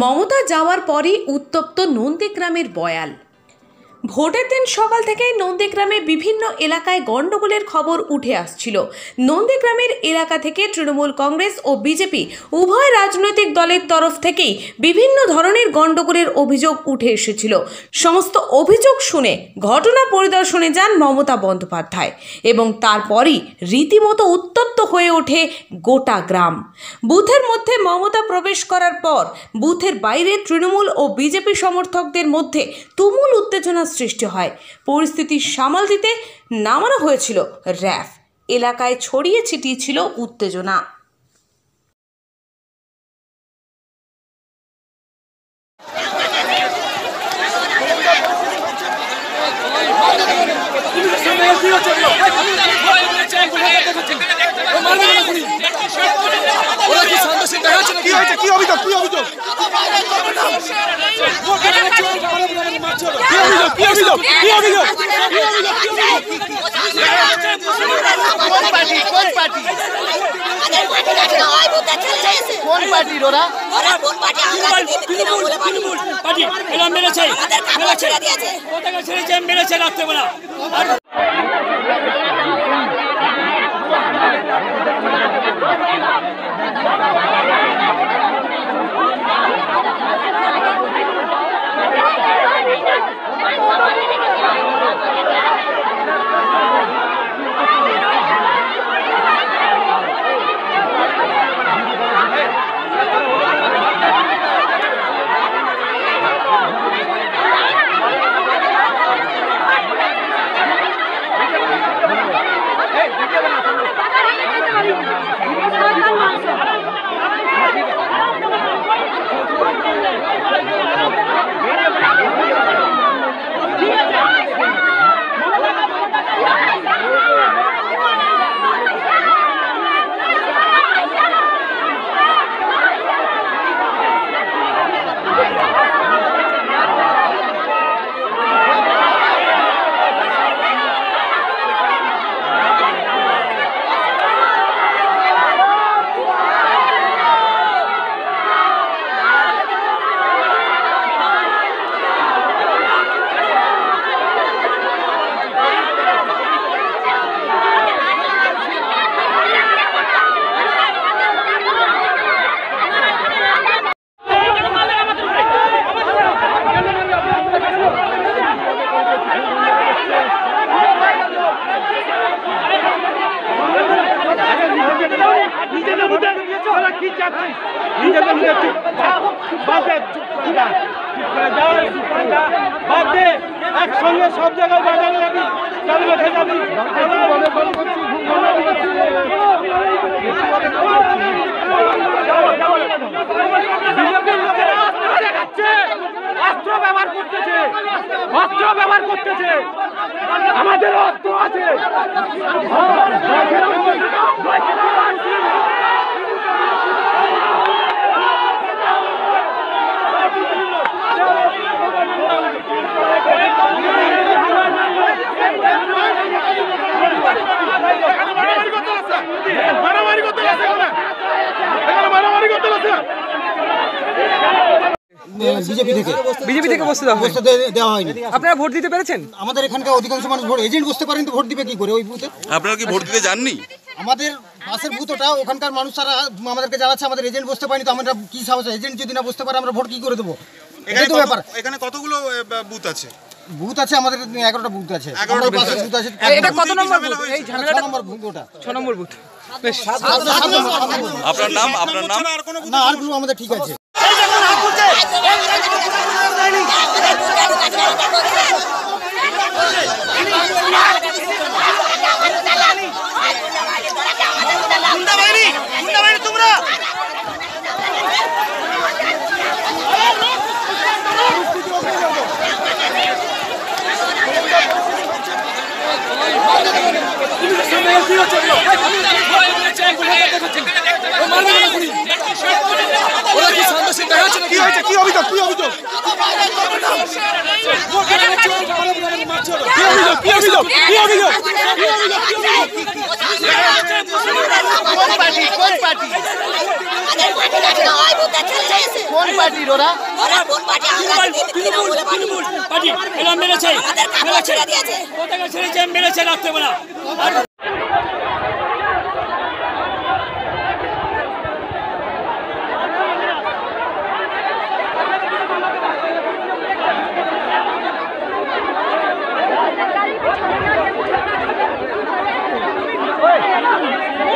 মমতা যাওয়ার পরই উত্তপ্ত নন্দীগ্রামের বয়াল। ভোটের দিন সকাল থেকেই নন্দীগ্রামে বিভিন্ন এলাকায় গণ্ডগোলের খবর উঠে আসছিল। নন্দীগ্রামের এলাকা থেকে তৃণমূল কংগ্রেস ও বিজেপি উভয় রাজনৈতিক দলের তরফ থেকেই বিভিন্ন ধরনের গণ্ডগোলের অভিযোগ উঠে এসেছিল। সমস্ত অভিযোগ শুনে ঘটনা পরিদর্শনে যান মমতা বন্দ্যোপাধ্যায় এবং তারপরই রীতিমতো উত্তপ্ত হয়ে ওঠে গোটা গ্রাম। বুথের মধ্যে মমতা প্রবেশ করার পর বুথের বাইরে তৃণমূল ও বিজেপি সমর্থকদের মধ্যে তুমুল উত্তেজনা সৃষ্টি হয় পরিস্থিতি সামাল দিতে নামানো হয়েছিল র্যাফ এলাকায় ছড়িয়ে ছিটিয়ে ছিল উত্তেজনা কি হয়েছে কি অভিযোগ কি অভিযোগ কি অভিযোগ কি অভিযোগ কি অভিযোগ কোন পার্টির ওরা পার্টি এরা মেরেছে মেরেছে পতাকা ছেড়েছে মেরেছে রাত্রেবেলা আর Oh my god! একসঙ্গে সব জায়গায় বাজারে যাবি চাল বেঁধে যাবি। অস্ত্র ব্যবহার করতেছে। অস্ত্র ব্যবহার করতেছে। আমাদের অস্ত্র আছে মারামারি করতে লাগছে এখানে এখানে মারামারি করতে লাগছে বিজেপি থেকে বিজেপি থেকে বসতে দেওয়া বসতে দেওয়া হয়নি। আপনারা ভোট দিতে পেরেছেন? আমাদের এখানকার অধিকাংশ মানুষ ভোট এজেন্ট বসতে পারেন তো ভোট দিবে কি করে ওই বুথে? আপনারা কি ভোট দিতে যাননি? আমাদের পাশের বুথ ওটা ওখানকার মানুষরা আমাদেরকে জানাচ্ছে আমাদের এজেন্ট বসতে পারেনি তো আমরা কি সাহস এজেন্ট যদি না বসতে পারে আমরা ভোট কি করে দেবো? এটাই তো ব্যাপার। এখানে কতগুলো বুথ আছে? বুথ আছে আমাদের এগারোটা বুথ আছে। 11টা বুথ পাশের আছে। বুথ আছে। এটা কত নম্বর বুথ? এই ঝামেলাটা নম্বর বুথ ওটা। ছ নম্বর বুথ। আপনার নাম আপনার নাম? না আরগুলো আমাদের ঠিক আছে। কি হয়েছে কি অভিযোগ? কি অভিযোগ? আমাদের পার্টি Yeah.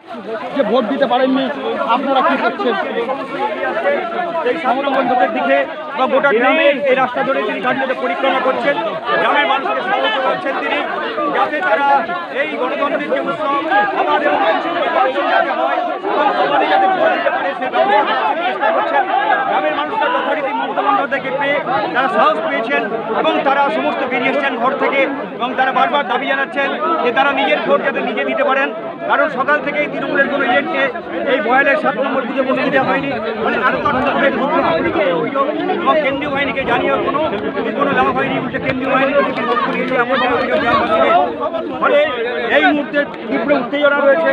যে ভোট দিতে পারেননি, আপনারা কি করছেন এই সমগ্র বন্ধুদের দিকে বা গোটা গ্রামে এই রাস্তা ধরে তিনি গাড়িতে পরিক্রমা করছেন। গ্রামের মানুষকে স্বাগত করছেন তিনি, যাতে তারা এই গণতন্ত্রের যে উৎসব, আমাদের গ্রামের মানুষরা যথারীতি মমতা বন্দ্যোপাধ্যায়কে পেয়ে তারা সাহস পেয়েছেন এবং তারা সমস্ত বেরিয়ে ঘর থেকে এবং তারা বারবার দাবি জানাচ্ছেন যে তারা নিজের ভোট যাতে নিজে দিতে পারেন। কারণ সকাল থেকেই তৃণমূলের কোনো ইয়েটকে এই বয়ালের সাত নম্বর বুঝে বসতে দেওয়া হয়নি। মানে আরও তাৎপর্যে ঘুরতে ঘুরতে এবং কেন্দ্রীয় বাহিনীকে জানিয়েও কোনো কোনো লাভ হয়নি, উল্টে কেন্দ্রীয় বাহিনী ফলে এই মুহূর্তে তীব্র উত্তেজনা রয়েছে।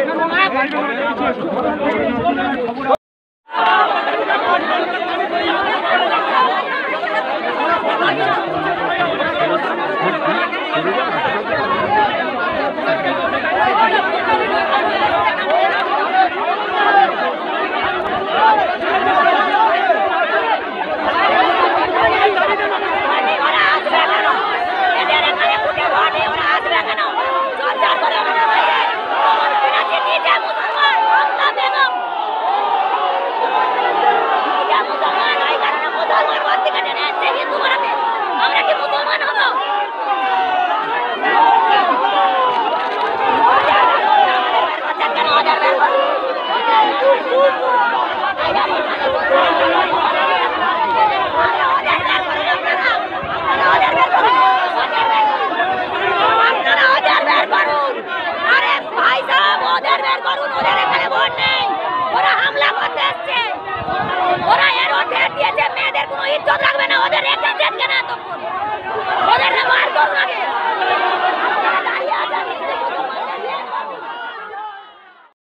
করুন, ওদের এখানে ভোট নেই। ওরা হামলা করতে এসছে। ওরা এর অর্থের দিয়েছে। মেয়েদের কোনো ইজ্জত রাখবে না। ওদের রেখে দেন কেন তখন ওদের মার করুন আগে।